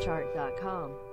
chart.com.